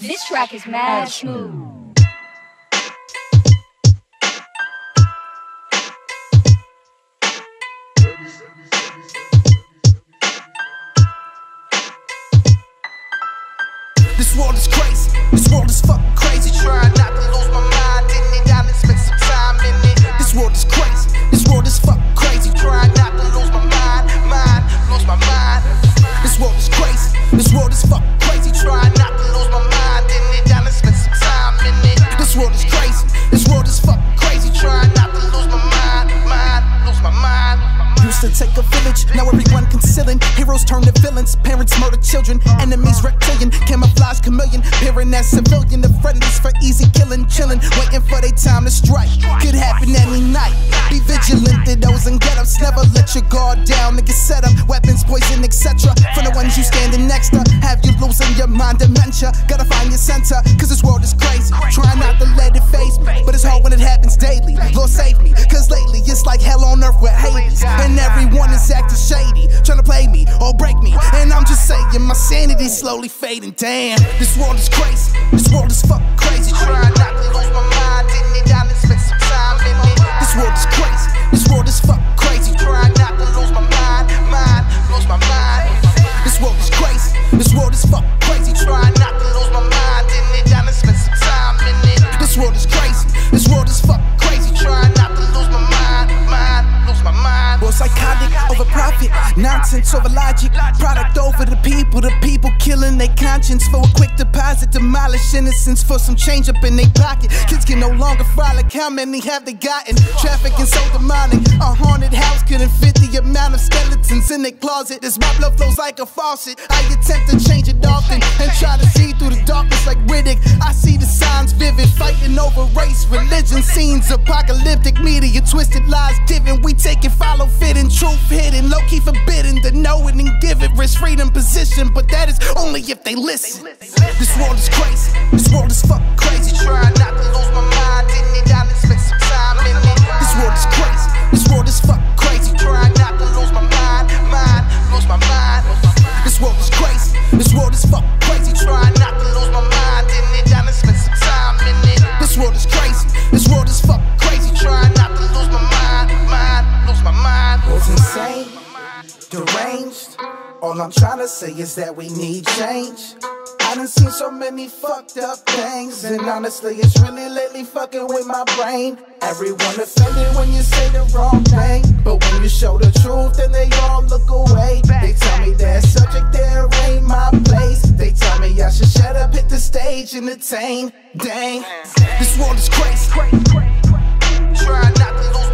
This track is mad smooth. This world is crazy. This world is fucking crazy. Trying not to take a village, now everyone concealing. Heroes turn to villains, parents murder children, enemies reptilian, camouflage chameleon, peering as civilian. The friendlies for easy killing, chilling, waiting for their time to strike. Could happen any night. Be vigilant to those in get-ups, never let your guard down. Niggas set up weapons, poison, etc. For the ones you standing next to, have you losing your mind, dementia. Gotta find your center, cause this world is crazy. Try not to let it face me, but it's hard when it happens daily. Is acting shady, trying to play me or break me. And I'm just saying, my sanity's slowly fading. Damn, this world is crazy. This world is fucking crazy. Try not to lose my mind in it. I spent some time in it. This world is crazy. This world is fucking crazy. Try not to lose my mind, mind, lose my mind. This world is crazy. This world is fucking crazy. Try not to lose my mind in it. I spent some time in it. This world is crazy. This world is fucking profit, nonsense over logic, product over the people. The people killing their conscience for a quick deposit, demolish innocence for some change up in their pocket. Kids can no longer frolic. How many have they gotten? Trafficking so demonic. A haunted house couldn't fit the amount of skeletons in their closet. This my blood flows like a faucet. I attempt to change it often and try to see through the darkness like Riddick. I see the signs vivid, fighting over race, religion, scenes, apocalyptic media, twisted lies low key forbidden to know it and give it. Risk freedom position, but that is only if they listen. This world is crazy. This world is fucking crazy. Try not to lose my mind in it. I spent some time in it. This world is crazy. This world is fucking crazy. Try not to lose my mind, mind, lose my mind. This world is crazy. This world is fucking crazy. Try not to lose my mind in it. I spent some time in it. This world is crazy. This world is All I'm trying to say is that we need change. I done seen so many fucked up things, and honestly, it's really lately fucking with my brain. Everyone offended when you say the wrong thing, but when you show the truth, then they all look away. They tell me that subject there ain't my place. They tell me I should shut up, hit the stage, entertain. Dang, This world is crazy. Try not to lose